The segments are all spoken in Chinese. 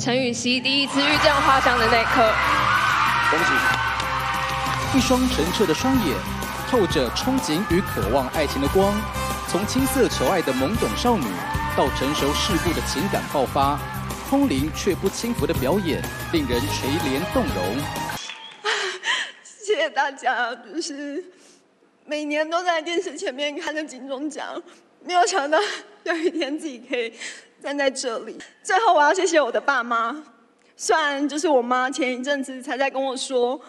陈雨希第一次遇见花香的那一刻，恭喜！一双澄澈的双眼，透着憧憬与渴望爱情的光。从青涩求爱的懵懂少女，到成熟世故的情感爆发，空灵却不轻浮的表演，令人垂怜动容。谢谢大家，就是每年都在电视前面看着金钟奖，没有想到 有一天自己可以。站在这里，最后我要谢谢我的爸妈。虽然就是我妈前一阵子才在跟我说，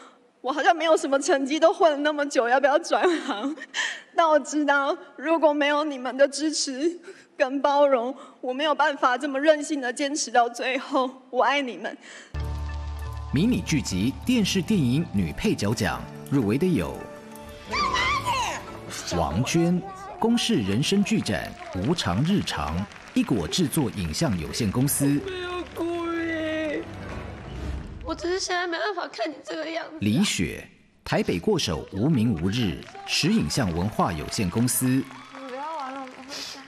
我好像没有什么成绩，都混了那么久，要不要转行？但我知道，如果没有你们的支持跟包容，我没有办法这么任性的坚持到最后。我爱你们。迷你剧集电视电影女配角奖入围的有王娟，《公视人生剧展无常日常》。一果制作影像有限公司。我只是现在没办法看你这个样子。李雪，台北过手无名无日，实影像文化有限公司。你不要玩了，我们回家。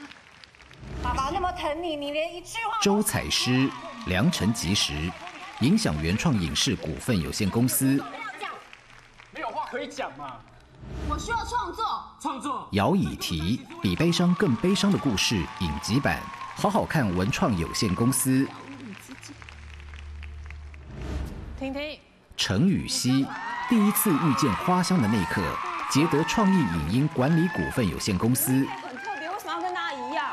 爸爸那么疼你，你连一句话。周采诗，良辰吉时，影响原创影视股份有限公司。没有话可以讲吗？我需要创作，创作。姚以提，比悲伤更悲伤的故事影集版，好好看文创有限公司。婷婷。陈雨希，第一次遇见花香的那一刻，捷德创意影音管理股份有限公司。很特别，为什么要跟大家一样？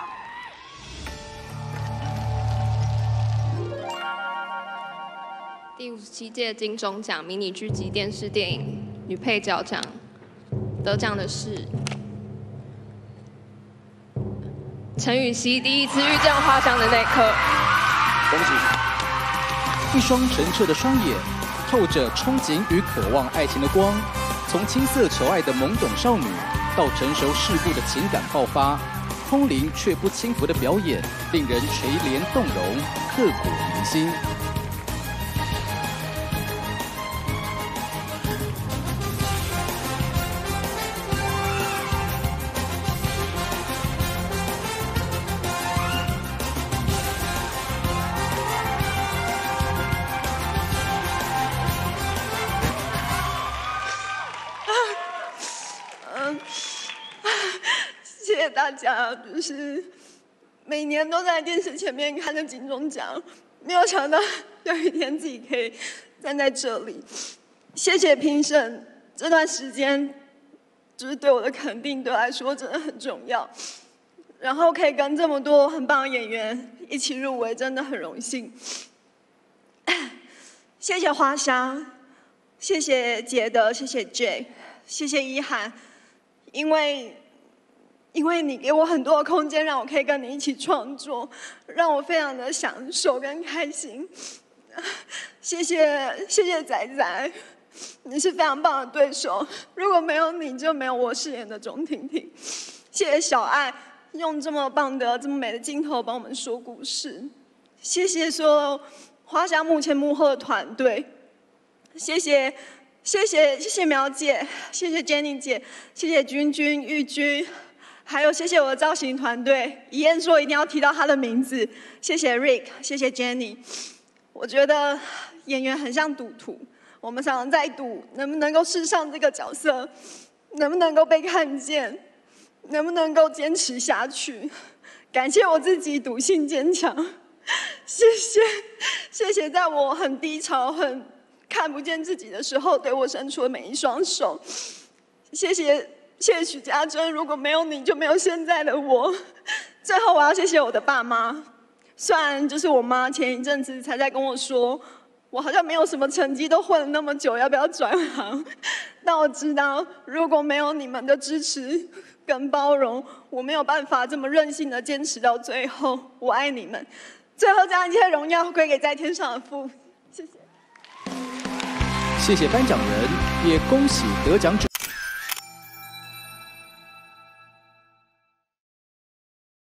第五十七届金钟奖迷你剧集电视电影女配角奖。得奖的是陈雨希第一次遇见花香的那一刻，恭喜！一双澄澈的双眼，透着憧憬与渴望爱情的光。从青涩求爱的懵懂少女，到成熟世故的情感爆发，空灵却不轻浮的表演，令人垂怜动容，刻骨铭心。谢谢大家，就是每年都在电视前面看着金钟奖，没有想到有一天自己可以站在这里。谢谢评审，这段时间就是对我的肯定，对我来说真的很重要。然后可以跟这么多很棒的演员一起入围，真的很荣幸。谢谢花香，谢谢杰德，谢谢 J，谢谢一涵。因为，因为你给我很多的空间，让我可以跟你一起创作，让我非常的享受跟开心。谢谢，谢谢仔仔，你是非常棒的对手。如果没有你，就没有我饰演的钟婷婷。谢谢小爱，用这么棒的、这么美的镜头帮我们说故事。谢谢所有花香幕前幕后的团队。谢谢。谢谢谢谢苗姐，谢谢 Jenny 姐，谢谢君君玉君，还有谢谢我的造型团队。遗言说一定要提到他的名字。谢谢 Rick，谢谢 Jenny。我觉得演员很像赌徒，我们常常在赌能不能够试上这个角色，能不能够被看见，能不能够坚持下去。感谢我自己赌性坚强，谢谢谢谢，在我很低潮很。看不见自己的时候，对我伸出的每一双手。谢谢，谢谢许家珍，如果没有你就没有现在的我。最后，我要谢谢我的爸妈。虽然就是我妈前一阵子才在跟我说，我好像没有什么成绩，都混了那么久，要不要转行？但我知道，如果没有你们的支持跟包容，我没有办法这么任性的坚持到最后。我爱你们。最后，将一切荣耀归给在天上的父。谢谢。谢谢颁奖人，也恭喜得奖者。